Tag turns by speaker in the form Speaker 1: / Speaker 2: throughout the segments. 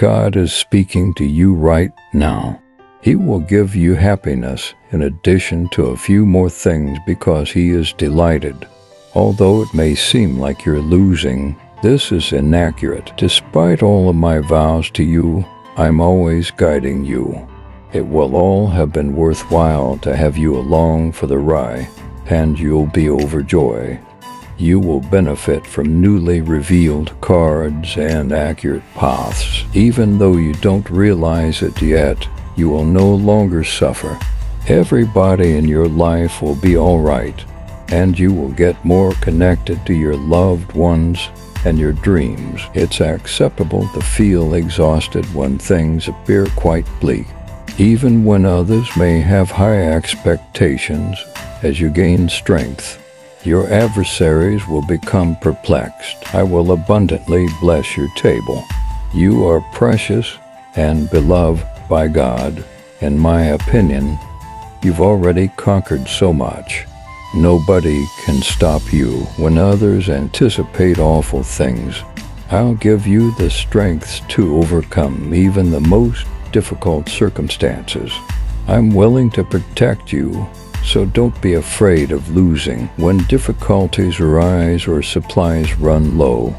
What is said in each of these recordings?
Speaker 1: God is speaking to you right now. He will give you happiness in addition to a few more things because He is delighted. Although it may seem like you're losing, this is inaccurate. Despite all of my vows to you, I'm always guiding you. It will all have been worthwhile to have you along for the ride, and you'll be overjoyed. You will benefit from newly revealed cards and accurate paths. Even though you don't realize it yet, you will no longer suffer. Everybody in your life will be all right, and you will get more connected to your loved ones and your dreams. It's acceptable to feel exhausted when things appear quite bleak. Even when others may have high expectations, as you gain strength, your adversaries will become perplexed. I will abundantly bless your table. You are precious and beloved by God. In my opinion, you've already conquered so much. Nobody can stop you when others anticipate awful things. I'll give you the strength to overcome even the most difficult circumstances. I'm willing to protect you, so don't be afraid of losing when difficulties arise or supplies run low.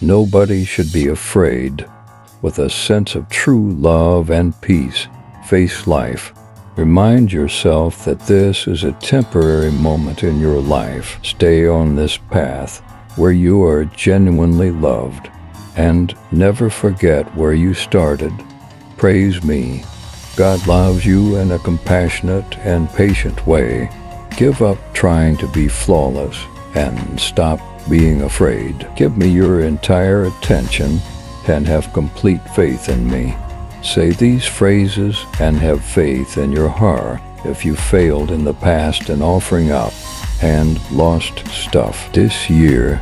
Speaker 1: Nobody should be afraid. With a sense of true love and peace, face life. Remind yourself that this is a temporary moment in your life. Stay on this path where you are genuinely loved. And never forget where you started Praise me. God loves you in a compassionate and patient way. Give up trying to be flawless and stop being afraid. Give me your entire attention and have complete faith in me. Say these phrases and have faith in your heart if you failed in the past in offering up and lost stuff. This year,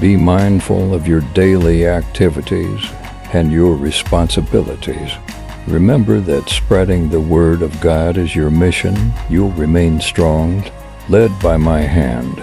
Speaker 1: be mindful of your daily activities and your responsibilities. Remember that spreading the word of God is your mission. You'll remain strong, led by my hand,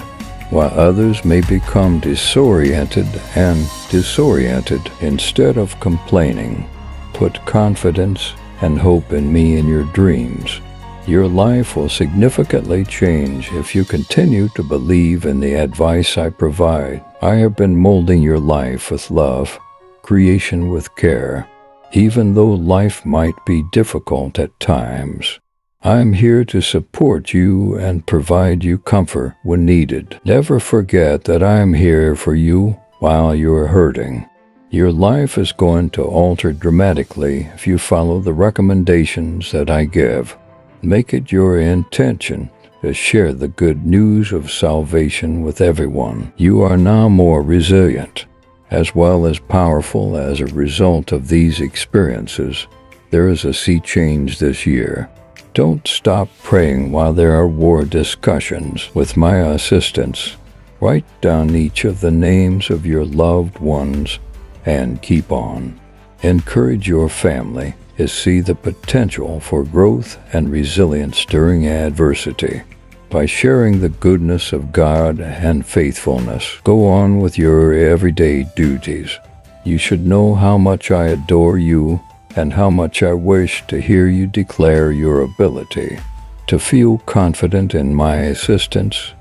Speaker 1: while others may become disoriented and disoriented instead of complaining. Put confidence and hope in me in your dreams. Your life will significantly change if you continue to believe in the advice I provide. I have been molding your life with love, creation with care, even though life might be difficult at times. I'm here to support you and provide you comfort when needed. Never forget that I'm here for you while you're hurting. Your life is going to alter dramatically if you follow the recommendations that I give. Make it your intention to share the good news of salvation with everyone. You are now more resilient as well as powerful as a result of these experiences, there is a sea change this year. Don't stop praying while there are war discussions. With my assistance, write down each of the names of your loved ones and keep on. Encourage your family to see the potential for growth and resilience during adversity by sharing the goodness of God and faithfulness. Go on with your everyday duties. You should know how much I adore you and how much I wish to hear you declare your ability. To feel confident in my assistance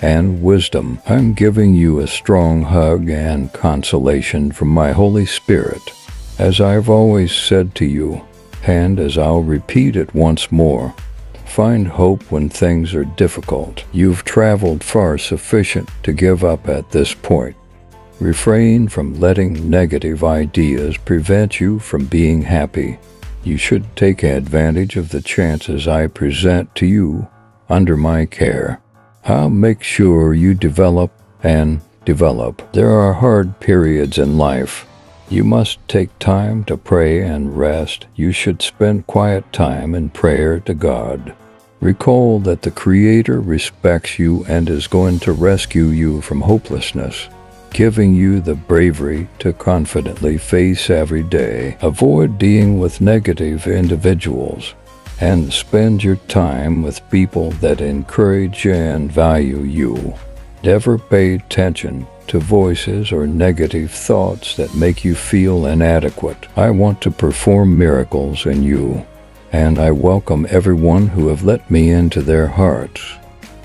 Speaker 1: and wisdom, I'm giving you a strong hug and consolation from my Holy Spirit. As I've always said to you, and as I'll repeat it once more, Find hope when things are difficult. You've traveled far sufficient to give up at this point. Refrain from letting negative ideas prevent you from being happy. You should take advantage of the chances I present to you under my care. I'll make sure you develop and develop. There are hard periods in life. You must take time to pray and rest. You should spend quiet time in prayer to God. Recall that the Creator respects you and is going to rescue you from hopelessness, giving you the bravery to confidently face every day. Avoid dealing with negative individuals and spend your time with people that encourage and value you. Never pay attention to voices or negative thoughts that make you feel inadequate. I want to perform miracles in you, and I welcome everyone who have let me into their hearts.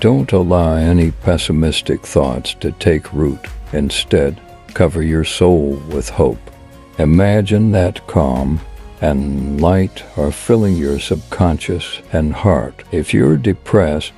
Speaker 1: Don't allow any pessimistic thoughts to take root. Instead, cover your soul with hope. Imagine that calm and light are filling your subconscious and heart. If you're depressed,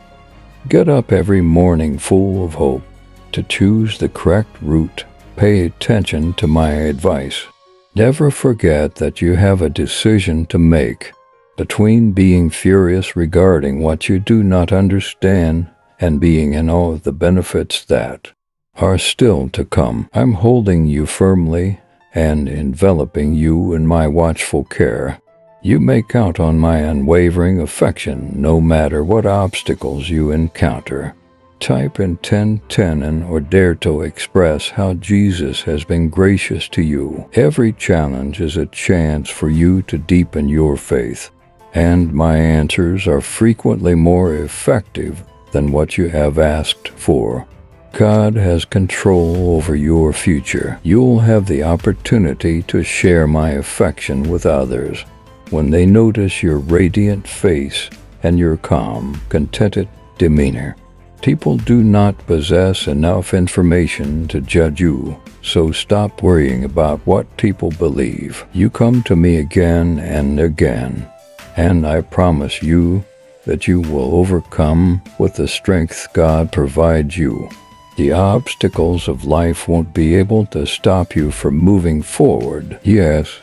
Speaker 1: get up every morning full of hope to choose the correct route. Pay attention to my advice. Never forget that you have a decision to make between being furious regarding what you do not understand and being in awe of the benefits that are still to come. I'm holding you firmly and enveloping you in my watchful care. You may count on my unwavering affection no matter what obstacles you encounter. Type in 1010 or dare to express how Jesus has been gracious to you. Every challenge is a chance for you to deepen your faith and my answers are frequently more effective than what you have asked for. God has control over your future. You'll have the opportunity to share my affection with others when they notice your radiant face and your calm, contented demeanor. People do not possess enough information to judge you, so stop worrying about what people believe. You come to me again and again and I promise you that you will overcome with the strength God provides you. The obstacles of life won't be able to stop you from moving forward. Yes,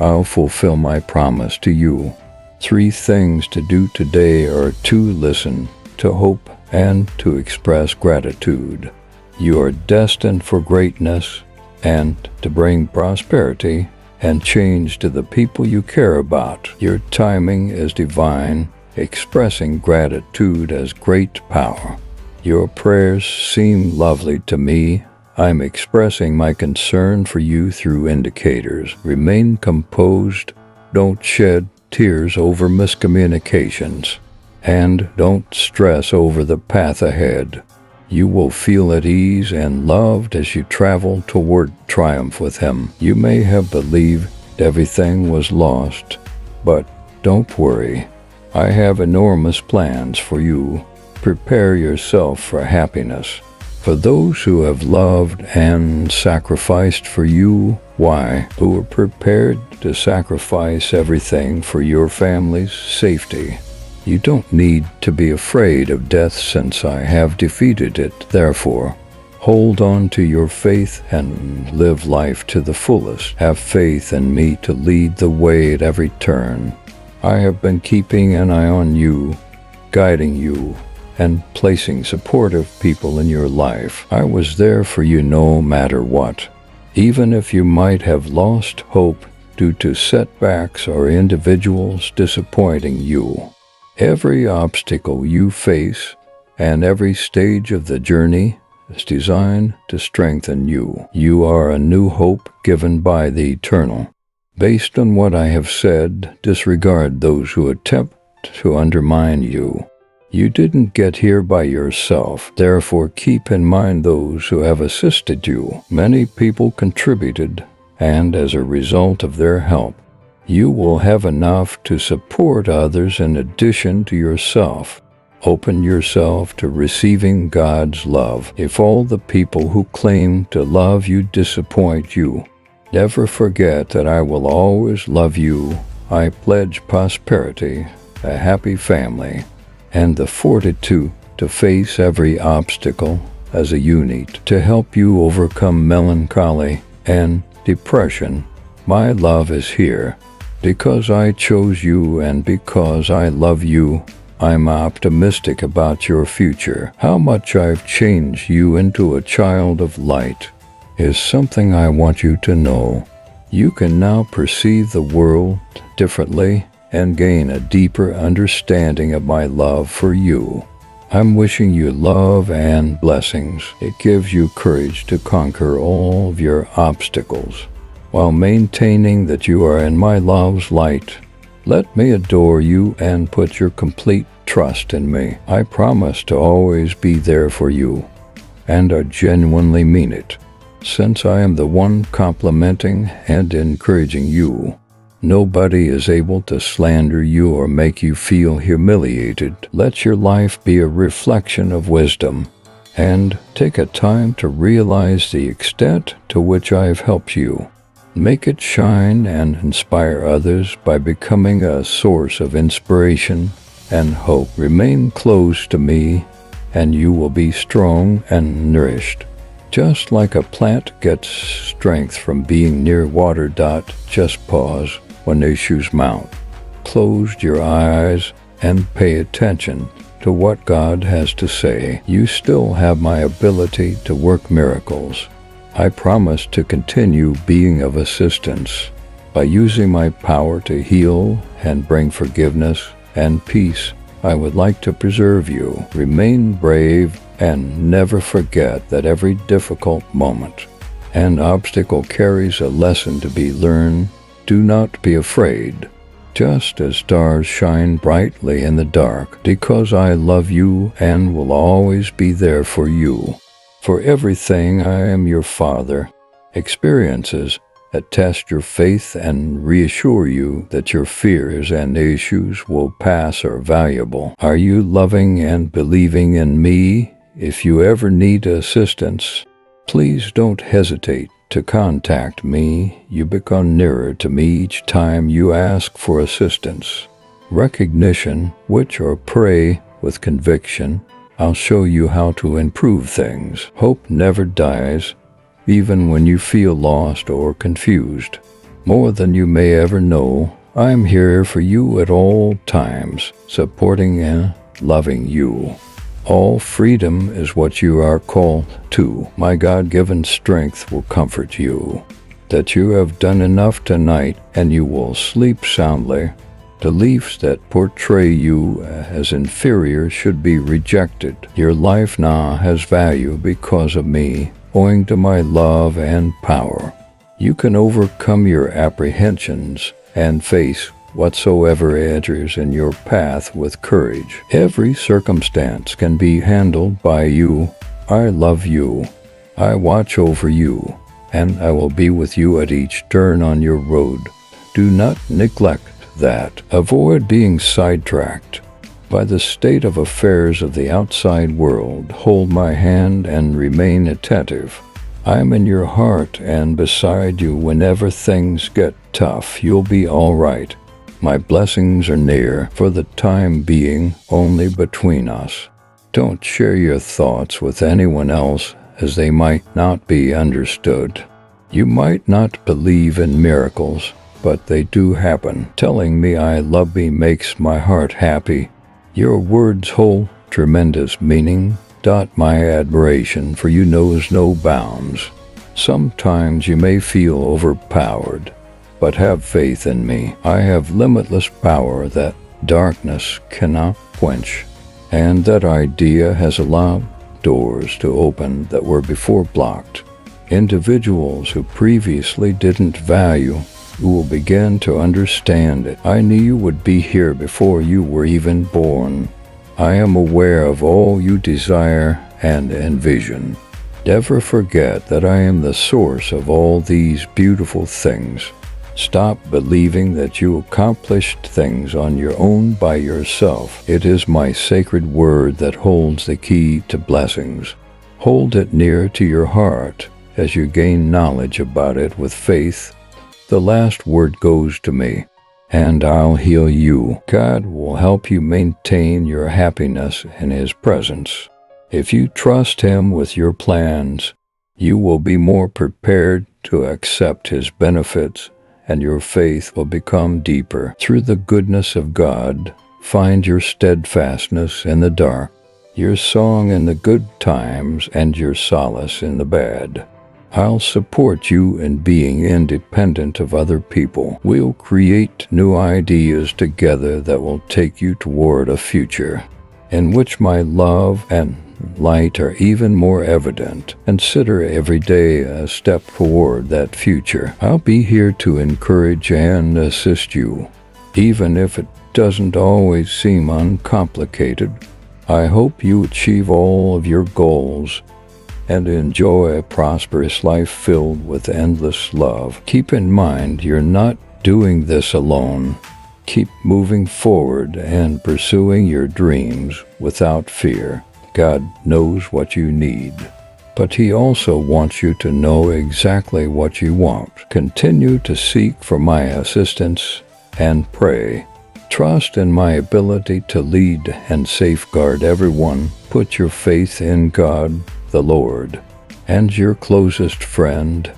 Speaker 1: I'll fulfill my promise to you. Three things to do today are to listen, to hope, and to express gratitude. You are destined for greatness and to bring prosperity and change to the people you care about. Your timing is divine, expressing gratitude as great power. Your prayers seem lovely to me. I'm expressing my concern for you through indicators. Remain composed. Don't shed tears over miscommunications. And don't stress over the path ahead. You will feel at ease and loved as you travel toward triumph with Him. You may have believed everything was lost, but don't worry. I have enormous plans for you. Prepare yourself for happiness. For those who have loved and sacrificed for you, why, who are prepared to sacrifice everything for your family's safety. You don't need to be afraid of death since I have defeated it. Therefore, hold on to your faith and live life to the fullest. Have faith in me to lead the way at every turn. I have been keeping an eye on you, guiding you, and placing supportive people in your life. I was there for you no matter what. Even if you might have lost hope due to setbacks or individuals disappointing you. Every obstacle you face and every stage of the journey is designed to strengthen you. You are a new hope given by the Eternal. Based on what I have said, disregard those who attempt to undermine you. You didn't get here by yourself, therefore keep in mind those who have assisted you. Many people contributed, and as a result of their help, you will have enough to support others in addition to yourself. Open yourself to receiving God's love. If all the people who claim to love you disappoint you, never forget that I will always love you. I pledge prosperity, a happy family, and the fortitude to face every obstacle as a unit to help you overcome melancholy and depression. My love is here because I chose you and because I love you, I'm optimistic about your future. How much I've changed you into a child of light is something I want you to know. You can now perceive the world differently and gain a deeper understanding of my love for you. I'm wishing you love and blessings. It gives you courage to conquer all of your obstacles while maintaining that you are in my love's light. Let me adore you and put your complete trust in me. I promise to always be there for you and I genuinely mean it. Since I am the one complimenting and encouraging you, nobody is able to slander you or make you feel humiliated. Let your life be a reflection of wisdom and take a time to realize the extent to which I have helped you. Make it shine and inspire others by becoming a source of inspiration and hope. Remain close to me, and you will be strong and nourished. Just like a plant gets strength from being near water. Dot, just pause when issues mount. Close your eyes and pay attention to what God has to say. You still have my ability to work miracles. I promise to continue being of assistance by using my power to heal and bring forgiveness and peace. I would like to preserve you. Remain brave and never forget that every difficult moment and obstacle carries a lesson to be learned. Do not be afraid. Just as stars shine brightly in the dark, because I love you and will always be there for you. For everything I am your Father. Experiences that test your faith and reassure you that your fears and issues will pass are valuable. Are you loving and believing in me? If you ever need assistance, please don't hesitate to contact me. You become nearer to me each time you ask for assistance. Recognition, which or pray with conviction, I'll show you how to improve things. Hope never dies, even when you feel lost or confused. More than you may ever know, I'm here for you at all times, supporting and loving you. All freedom is what you are called to. My God given strength will comfort you. That you have done enough tonight and you will sleep soundly Beliefs that portray you as inferior should be rejected. Your life now has value because of me, owing to my love and power. You can overcome your apprehensions and face whatsoever enters in your path with courage. Every circumstance can be handled by you. I love you. I watch over you, and I will be with you at each turn on your road. Do not neglect that. Avoid being sidetracked by the state of affairs of the outside world. Hold my hand and remain attentive. I am in your heart and beside you whenever things get tough. You'll be all right. My blessings are near, for the time being, only between us. Don't share your thoughts with anyone else, as they might not be understood. You might not believe in miracles, but they do happen. Telling me I love me makes my heart happy. Your words hold tremendous meaning. Dot my admiration for you knows no bounds. Sometimes you may feel overpowered, but have faith in me. I have limitless power that darkness cannot quench, and that idea has allowed doors to open that were before blocked. Individuals who previously didn't value you will begin to understand it. I knew you would be here before you were even born. I am aware of all you desire and envision. Never forget that I am the source of all these beautiful things. Stop believing that you accomplished things on your own by yourself. It is my sacred word that holds the key to blessings. Hold it near to your heart as you gain knowledge about it with faith the last word goes to me, and I'll heal you. God will help you maintain your happiness in His presence. If you trust Him with your plans, you will be more prepared to accept His benefits, and your faith will become deeper. Through the goodness of God, find your steadfastness in the dark, your song in the good times, and your solace in the bad. I'll support you in being independent of other people. We'll create new ideas together that will take you toward a future in which my love and light are even more evident. Consider every day a step toward that future. I'll be here to encourage and assist you, even if it doesn't always seem uncomplicated. I hope you achieve all of your goals and enjoy a prosperous life filled with endless love. Keep in mind you're not doing this alone. Keep moving forward and pursuing your dreams without fear. God knows what you need. But He also wants you to know exactly what you want. Continue to seek for my assistance and pray. Trust in my ability to lead and safeguard everyone. Put your faith in God, the Lord, and your closest friend,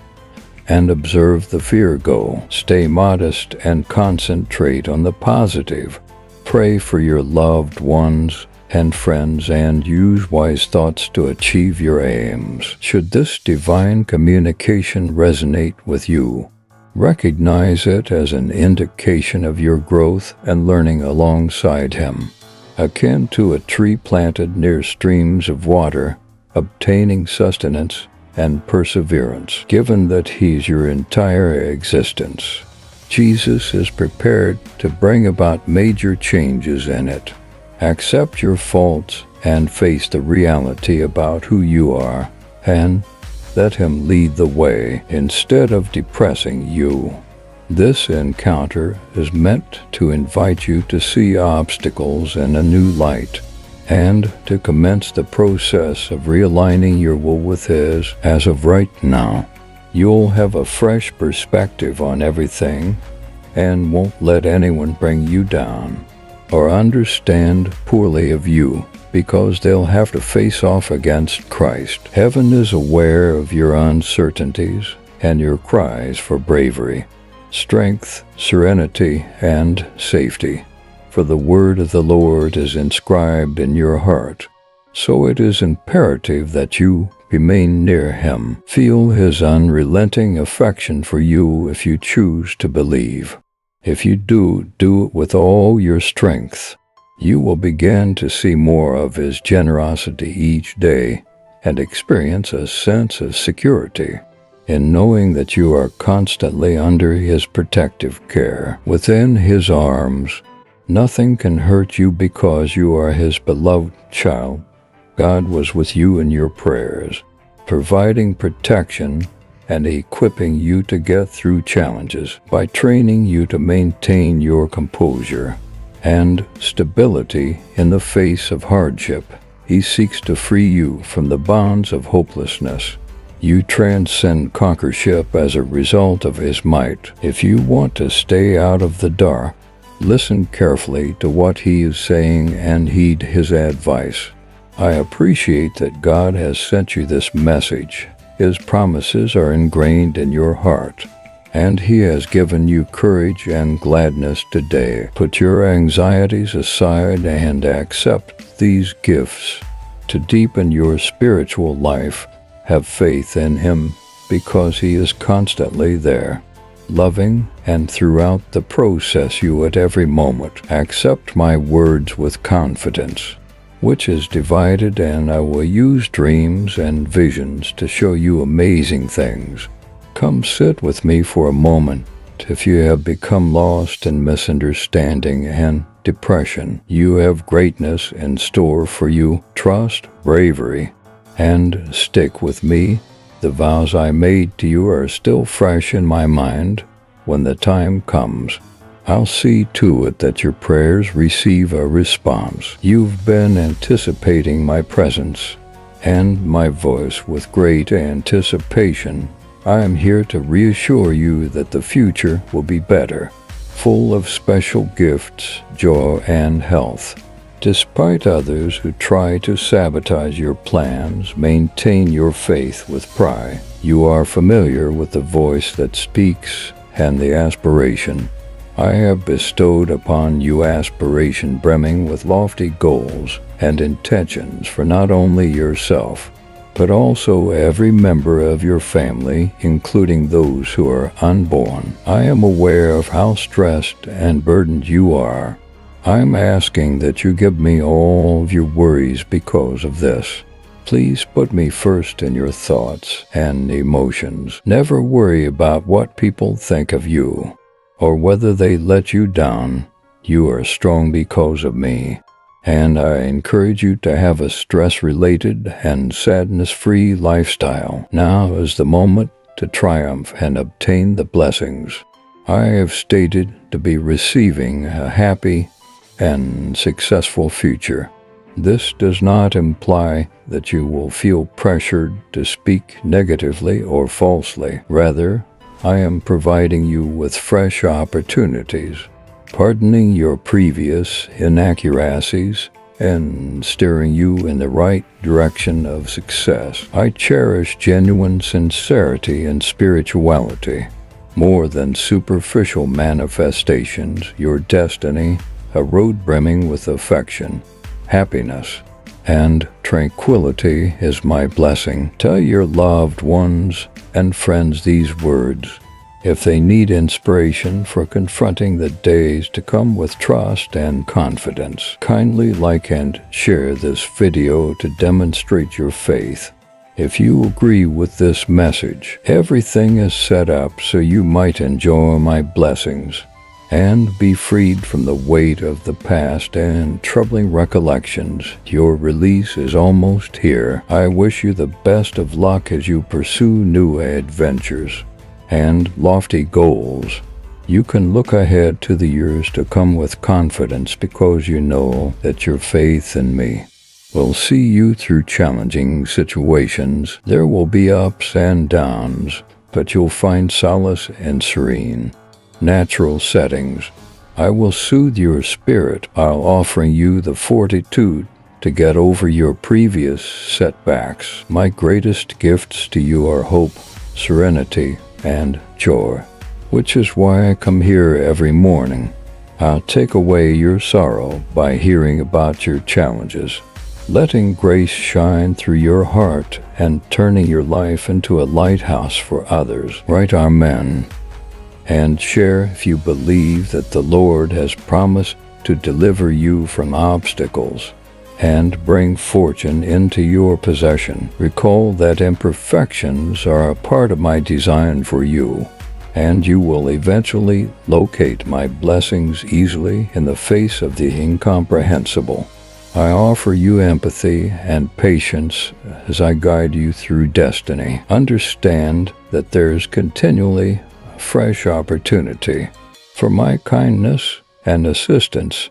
Speaker 1: and observe the fear go. Stay modest and concentrate on the positive. Pray for your loved ones and friends and use wise thoughts to achieve your aims. Should this divine communication resonate with you, recognize it as an indication of your growth and learning alongside Him. Akin to a tree planted near streams of water, obtaining sustenance and perseverance, given that He's your entire existence. Jesus is prepared to bring about major changes in it. Accept your faults and face the reality about who you are, and let Him lead the way instead of depressing you. This encounter is meant to invite you to see obstacles in a new light and to commence the process of realigning your will with His as of right now. You'll have a fresh perspective on everything and won't let anyone bring you down or understand poorly of you because they'll have to face off against Christ. Heaven is aware of your uncertainties and your cries for bravery, strength, serenity, and safety. For the word of the Lord is inscribed in your heart. So it is imperative that you remain near him. Feel his unrelenting affection for you if you choose to believe. If you do, do it with all your strength. You will begin to see more of His generosity each day and experience a sense of security in knowing that you are constantly under His protective care. Within His arms, nothing can hurt you because you are His beloved child. God was with you in your prayers, providing protection and equipping you to get through challenges by training you to maintain your composure and stability in the face of hardship. He seeks to free you from the bonds of hopelessness. You transcend conquership as a result of His might. If you want to stay out of the dark, listen carefully to what He is saying and heed His advice. I appreciate that God has sent you this message his promises are ingrained in your heart, and He has given you courage and gladness today. Put your anxieties aside and accept these gifts. To deepen your spiritual life, have faith in Him because He is constantly there, loving, and throughout the process you at every moment. Accept my words with confidence which is divided, and I will use dreams and visions to show you amazing things. Come sit with me for a moment. If you have become lost in misunderstanding and depression, you have greatness in store for you. Trust, bravery, and stick with me. The vows I made to you are still fresh in my mind when the time comes. I'll see to it that your prayers receive a response. You've been anticipating my presence and my voice with great anticipation. I am here to reassure you that the future will be better, full of special gifts, joy, and health. Despite others who try to sabotage your plans, maintain your faith with pride. You are familiar with the voice that speaks and the aspiration I have bestowed upon you aspiration brimming with lofty goals and intentions for not only yourself, but also every member of your family, including those who are unborn. I am aware of how stressed and burdened you are. I'm asking that you give me all of your worries because of this. Please put me first in your thoughts and emotions. Never worry about what people think of you or whether they let you down, you are strong because of me. And I encourage you to have a stress related and sadness free lifestyle. Now is the moment to triumph and obtain the blessings. I have stated to be receiving a happy and successful future. This does not imply that you will feel pressured to speak negatively or falsely. Rather, I am providing you with fresh opportunities, pardoning your previous inaccuracies, and steering you in the right direction of success. I cherish genuine sincerity and spirituality. More than superficial manifestations, your destiny, a road brimming with affection, happiness, and tranquility is my blessing. Tell your loved ones and friends these words. If they need inspiration for confronting the days to come with trust and confidence, kindly like and share this video to demonstrate your faith. If you agree with this message, everything is set up so you might enjoy my blessings and be freed from the weight of the past and troubling recollections. Your release is almost here. I wish you the best of luck as you pursue new adventures and lofty goals. You can look ahead to the years to come with confidence because you know that your faith in me will see you through challenging situations. There will be ups and downs, but you'll find solace and serene natural settings. I will soothe your spirit while offering you the fortitude to get over your previous setbacks. My greatest gifts to you are hope, serenity, and joy, which is why I come here every morning. I'll take away your sorrow by hearing about your challenges, letting grace shine through your heart and turning your life into a lighthouse for others. Write Amen and share if you believe that the Lord has promised to deliver you from obstacles and bring fortune into your possession. Recall that imperfections are a part of my design for you, and you will eventually locate my blessings easily in the face of the incomprehensible. I offer you empathy and patience as I guide you through destiny. Understand that there is continually fresh opportunity for my kindness and assistance,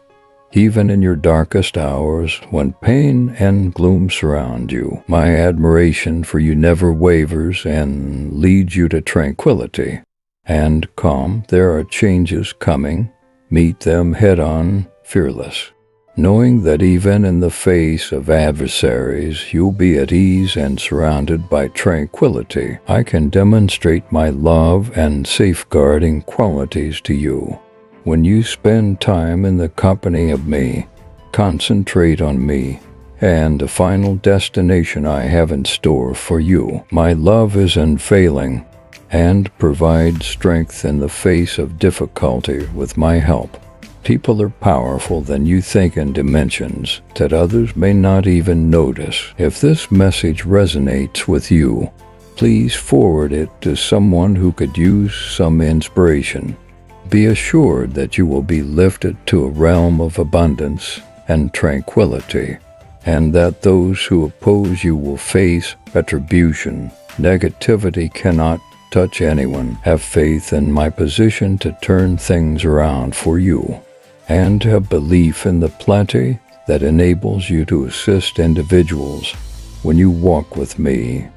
Speaker 1: even in your darkest hours when pain and gloom surround you. My admiration for you never wavers and leads you to tranquility and calm. There are changes coming. Meet them head on, fearless knowing that even in the face of adversaries you'll be at ease and surrounded by tranquility, I can demonstrate my love and safeguarding qualities to you. When you spend time in the company of me, concentrate on me and the final destination I have in store for you. My love is unfailing and provides strength in the face of difficulty with my help. People are powerful than you think in dimensions that others may not even notice. If this message resonates with you, please forward it to someone who could use some inspiration. Be assured that you will be lifted to a realm of abundance and tranquility, and that those who oppose you will face retribution. Negativity cannot touch anyone. Have faith in my position to turn things around for you and a belief in the plenty that enables you to assist individuals. When you walk with me,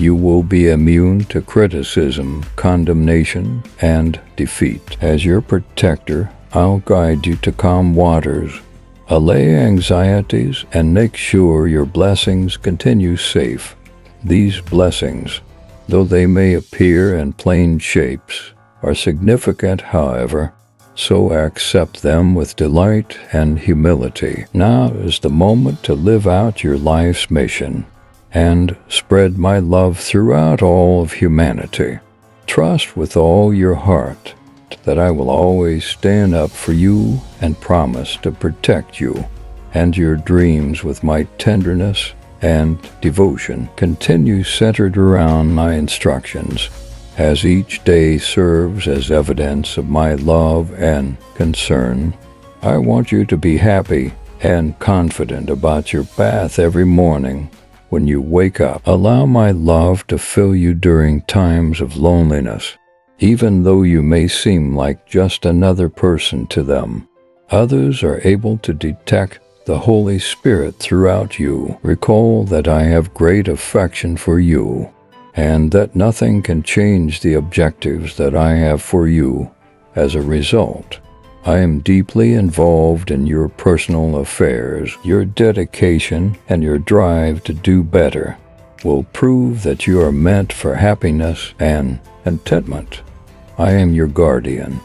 Speaker 1: you will be immune to criticism, condemnation, and defeat. As your protector, I'll guide you to calm waters, allay anxieties, and make sure your blessings continue safe. These blessings, though they may appear in plain shapes, are significant, however, so accept them with delight and humility. Now is the moment to live out your life's mission and spread my love throughout all of humanity. Trust with all your heart that I will always stand up for you and promise to protect you and your dreams with my tenderness and devotion. Continue centered around my instructions as each day serves as evidence of my love and concern, I want you to be happy and confident about your path every morning when you wake up. Allow my love to fill you during times of loneliness, even though you may seem like just another person to them. Others are able to detect the Holy Spirit throughout you. Recall that I have great affection for you, and that nothing can change the objectives that I have for you as a result. I am deeply involved in your personal affairs. Your dedication and your drive to do better will prove that you are meant for happiness and contentment. I am your guardian,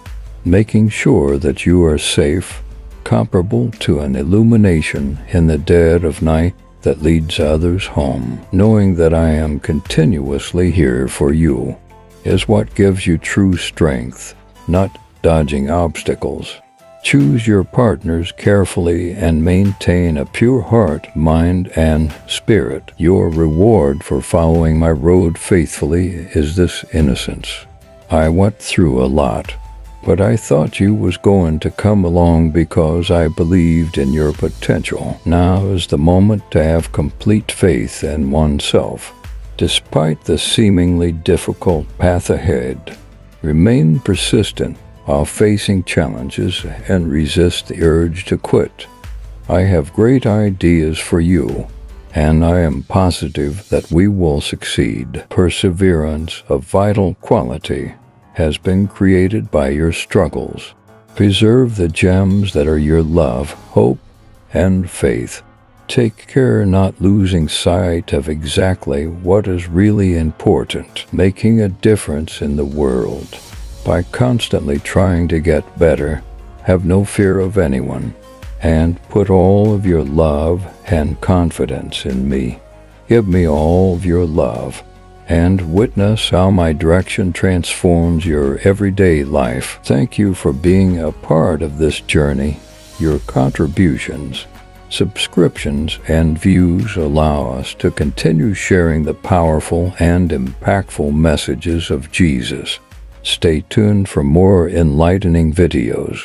Speaker 1: making sure that you are safe, comparable to an illumination in the dead of night that leads others home. Knowing that I am continuously here for you is what gives you true strength, not dodging obstacles. Choose your partners carefully and maintain a pure heart, mind, and spirit. Your reward for following my road faithfully is this innocence. I went through a lot, but I thought you was going to come along because I believed in your potential. Now is the moment to have complete faith in oneself. Despite the seemingly difficult path ahead, remain persistent while facing challenges and resist the urge to quit. I have great ideas for you, and I am positive that we will succeed. Perseverance, a vital quality, has been created by your struggles. Preserve the gems that are your love, hope, and faith. Take care not losing sight of exactly what is really important, making a difference in the world. By constantly trying to get better, have no fear of anyone, and put all of your love and confidence in me. Give me all of your love, and witness how my direction transforms your everyday life. Thank you for being a part of this journey. Your contributions, subscriptions, and views allow us to continue sharing the powerful and impactful messages of Jesus. Stay tuned for more enlightening videos.